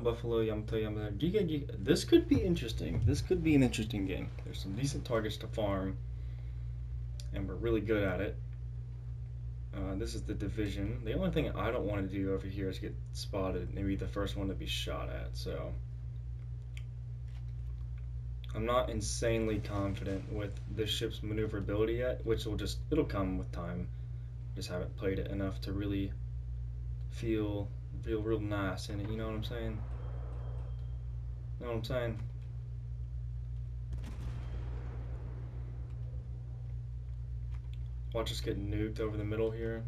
Buffalo, Yamato, Yamato, GK, This could be interesting. This could be an interesting game. There's some decent targets to farm, and we're really good at it. Uh, this is the division. The only thing I don't want to do over here is get spotted. Maybe the first one to be shot at. So I'm not insanely confident with this ship's maneuverability yet, which will just it'll come with time. Just haven't played it enough to really feel feel real nice in it. You know what I'm saying? You know what I'm saying? Watch us get nuked over the middle here.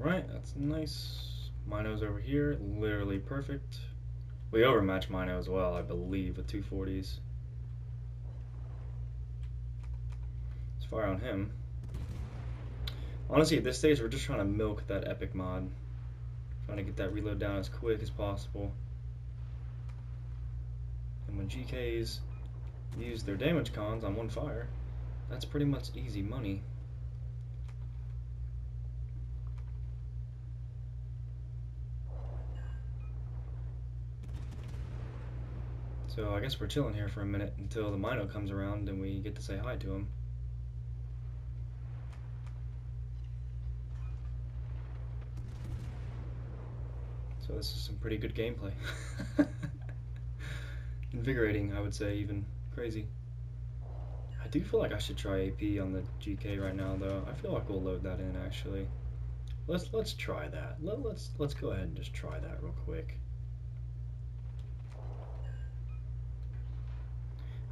Alright, that's nice. Mino's over here, literally perfect. We overmatch Mino as well, I believe, with 240s. Fire on him. Honestly, at this stage, we're just trying to milk that epic mod. Trying to get that reload down as quick as possible. And when GKs use their damage cons on one fire, that's pretty much easy money. So I guess we're chilling here for a minute until the Mino comes around and we get to say hi to him. So this is some pretty good gameplay. Invigorating, I would say, even. Crazy. I do feel like I should try AP on the GK right now, though. I feel like we'll load that in, actually. Let's let's try that. Let, let's let's go ahead and just try that real quick.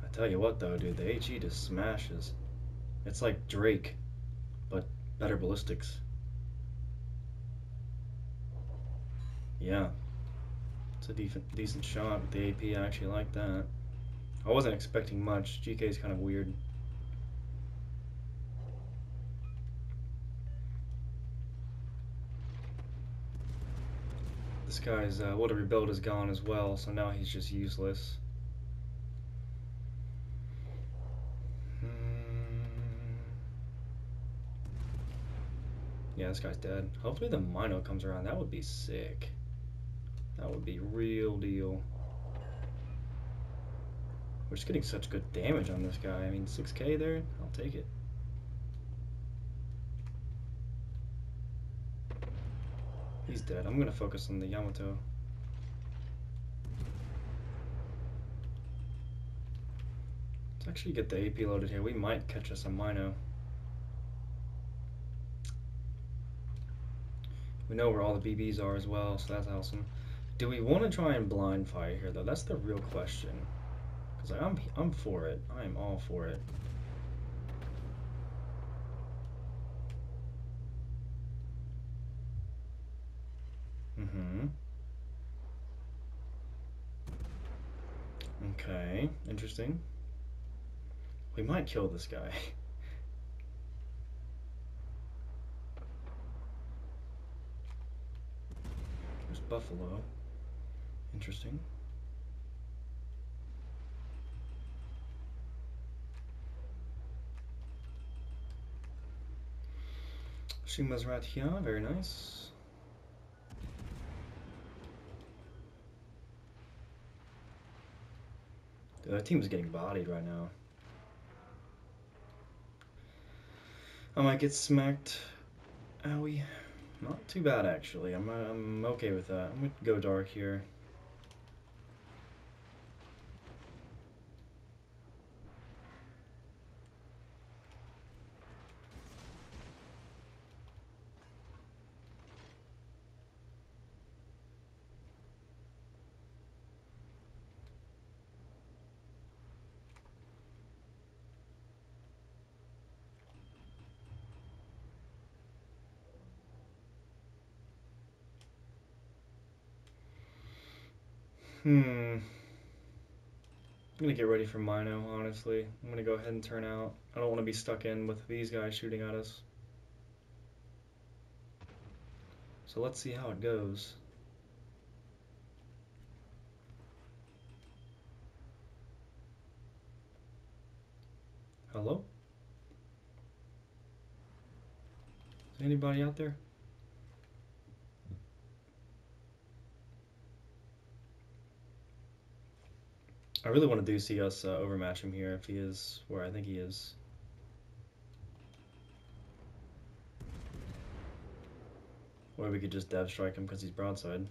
I tell you what, though, dude, the HE just smashes. It's like Drake, but better ballistics. Yeah, it's a decent decent shot with the AP. I actually like that. I wasn't expecting much. GK is kind of weird. This guy's uh, What a Rebuild is gone as well, so now he's just useless. Hmm. Yeah, this guy's dead. Hopefully the Mino comes around. That would be sick. That would be real deal. We're just getting such good damage on this guy. I mean, 6k there? I'll take it. He's dead. I'm going to focus on the Yamato. Let's actually get the AP loaded here. We might catch us a Mino. We know where all the BBs are as well, so that's awesome. Do we want to try and blind fire here, though? That's the real question. Because like, I'm, I'm for it. I am all for it. Mm-hmm. Okay, interesting. We might kill this guy. There's Buffalo. Interesting. Shima's right here, very nice. The team's getting bodied right now. I might get smacked. Owie. Not too bad, actually. I'm, uh, I'm okay with that. I'm to go dark here. Hmm. I'm gonna get ready for Mino, honestly. I'm gonna go ahead and turn out. I don't want to be stuck in with these guys shooting at us. So let's see how it goes. Hello? Is Anybody out there? I really want to do see us uh, overmatch him here if he is where I think he is. Or we could just dev strike him because he's broadside.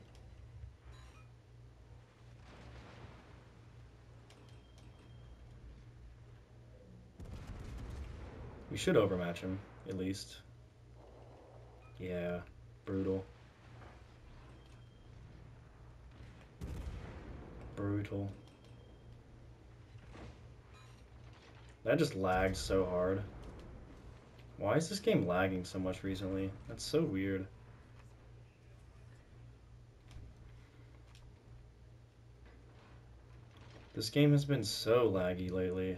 We should overmatch him, at least. Yeah, brutal. Brutal. That just lagged so hard. Why is this game lagging so much recently? That's so weird. This game has been so laggy lately.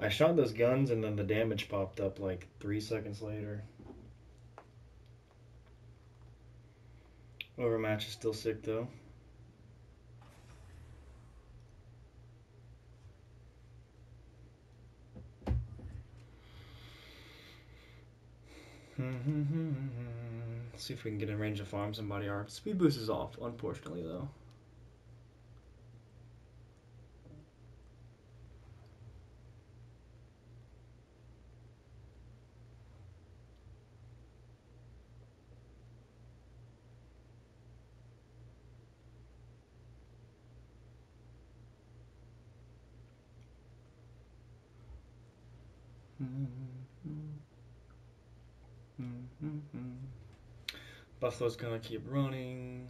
I shot those guns and then the damage popped up like three seconds later. Overmatch is still sick though. Let's see if we can get in range of farm somebody. Our speed boost is off, unfortunately though. Mm-hmm. Mm-hmm. Mm-hmm. Buffalo's gonna keep running.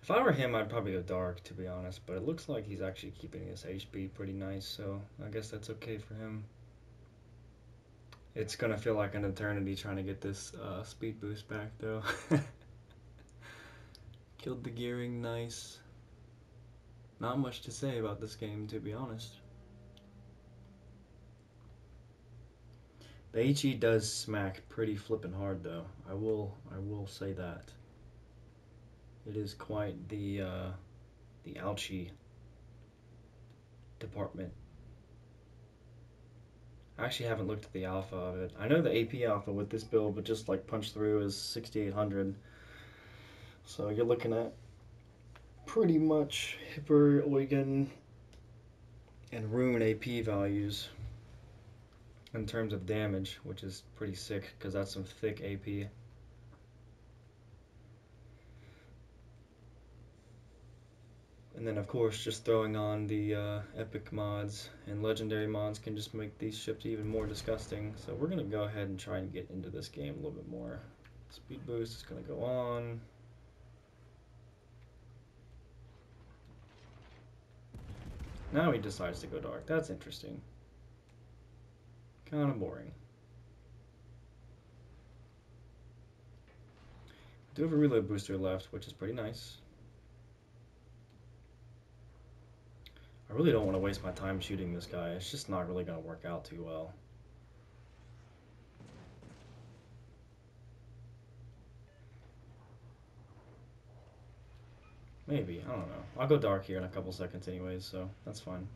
If I were him, I'd probably go dark, to be honest. But it looks like he's actually keeping his HP pretty nice, so I guess that's okay for him. It's gonna feel like an eternity trying to get this uh, speed boost back, though. Killed the gearing, nice. Not much to say about this game, to be honest. The HE does smack pretty flippin' hard though. I will I will say that. It is quite the uh, the ouchie department. I actually haven't looked at the alpha of it. I know the AP alpha with this build but just like punch through is 6800. So you're looking at pretty much Hipper, Eugen, and Roon AP values in terms of damage, which is pretty sick because that's some thick AP. And then of course just throwing on the uh, epic mods and legendary mods can just make these ships even more disgusting. So we're going to go ahead and try and get into this game a little bit more. Speed boost is going to go on. Now he decides to go dark. That's interesting. Kind of boring. Do have a reload booster left, which is pretty nice. I really don't want to waste my time shooting this guy. It's just not really going to work out too well. Maybe, I don't know. I'll go dark here in a couple seconds anyways, so that's fine.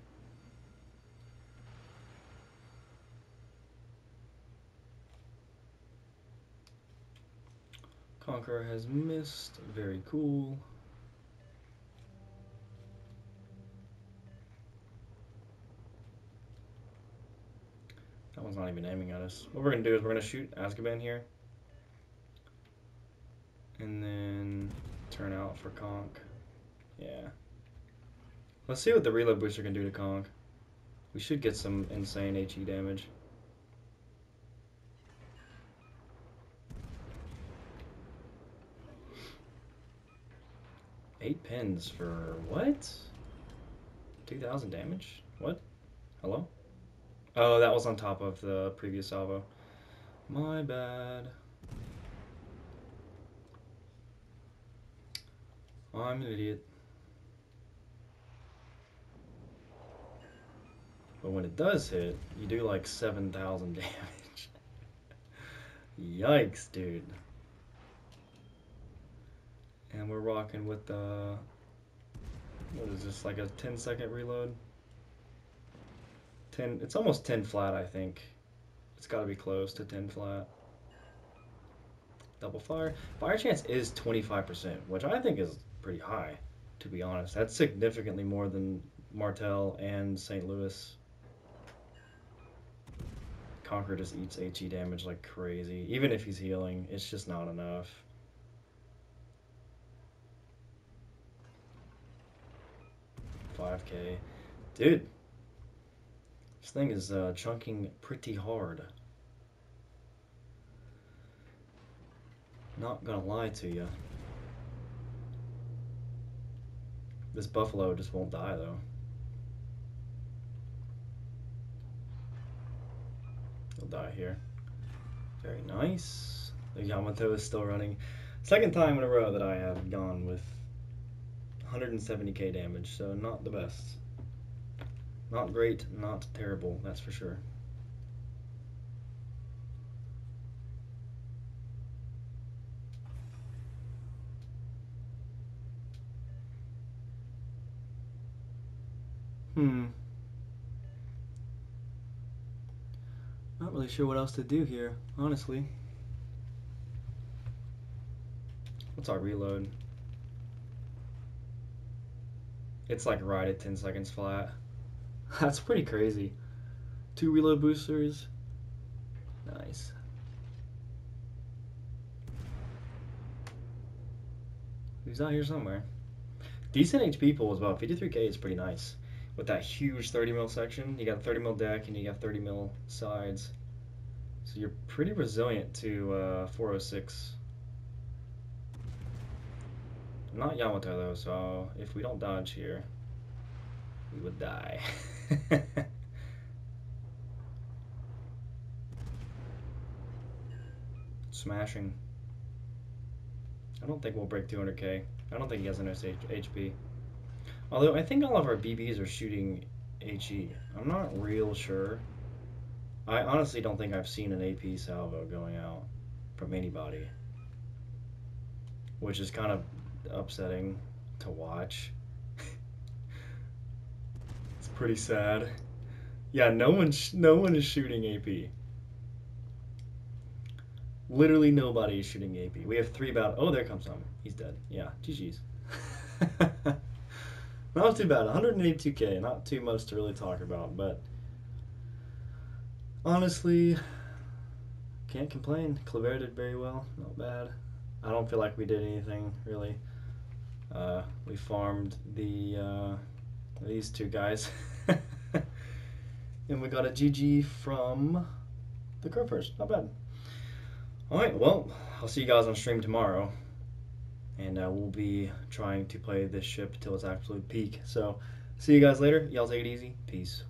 Conqueror has missed. Very cool. That one's not even aiming at us. What we're going to do is we're going to shoot Azkaban here. And then turn out for Conk. Yeah. Let's see what the reload booster can do to Conk. We should get some insane HE damage. Eight pins for what? 2,000 damage? What? Hello? Oh, that was on top of the previous salvo. My bad. I'm an idiot. But when it does hit, you do like 7,000 damage. Yikes, dude. And we're rocking with the, what is this, like a 10 second reload? 10, it's almost 10 flat, I think. It's got to be close to 10 flat. Double fire. Fire chance is 25%, which I think is pretty high, to be honest. That's significantly more than Martel and St. Louis. Conqueror just eats HE damage like crazy. Even if he's healing, it's just not enough. Five K, dude. This thing is uh, chunking pretty hard. Not gonna lie to you. This buffalo just won't die though. He'll die here. Very nice. The Yamato is still running. Second time in a row that I have gone with 170k damage, so not the best. Not great, not terrible, that's for sure. Hmm. Not really sure what else to do here, honestly. What's our reload? It's like right at 10 seconds flat. That's pretty crazy. Two reload boosters. Nice. He's out here somewhere. Decent HP pool is about 53k is pretty nice with that huge 30 mil section. You got a 30 mil deck and you got 30 mil sides. So you're pretty resilient to uh, 406. Not Yamato though, so if we don't dodge here, we would die. Smashing. I don't think we'll break 200k. I don't think he has enough HP. Although I think all of our BBs are shooting HE. I'm not real sure. I honestly don't think I've seen an AP salvo going out from anybody. Which is kind of upsetting to watch. it's pretty sad. Yeah, no one no one is shooting AP. Literally nobody is shooting AP. We have three battle. Oh, there comes some. He's dead. Yeah, GG's. Not too bad. 182k. Not too much to really talk about, but honestly, can't complain. Clavera did very well. Not bad. I don't feel like we did anything really. Uh, we farmed the uh, these two guys, and we got a GG from the Crow Not bad. All right. Well, I'll see you guys on stream tomorrow and uh, we'll be trying to play this ship till its absolute peak. So, see you guys later. Y'all take it easy. Peace.